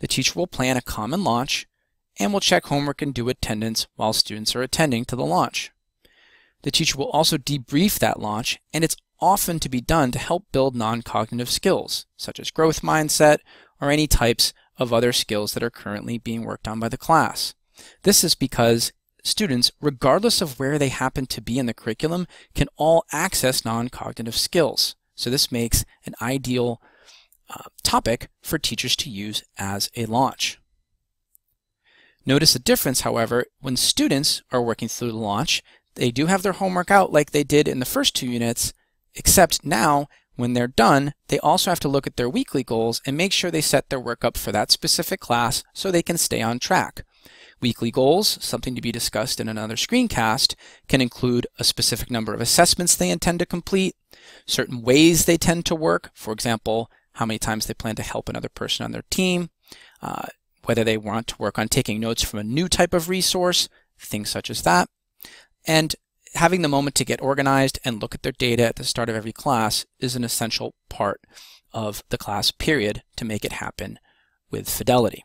the teacher will plan a common launch and will check homework and do attendance while students are attending to the launch. The teacher will also debrief that launch, and it's often to be done to help build non-cognitive skills, such as growth mindset or any types of other skills that are currently being worked on by the class. This is because students, regardless of where they happen to be in the curriculum, can all access non-cognitive skills. So this makes an ideal uh, topic for teachers to use as a launch. Notice a difference, however, when students are working through the launch, they do have their homework out like they did in the first two units, except now, when they're done, they also have to look at their weekly goals and make sure they set their work up for that specific class so they can stay on track. Weekly goals, something to be discussed in another screencast, can include a specific number of assessments they intend to complete, certain ways they tend to work, for example, how many times they plan to help another person on their team, uh, whether they want to work on taking notes from a new type of resource, things such as that. And having the moment to get organized and look at their data at the start of every class is an essential part of the class period to make it happen with fidelity.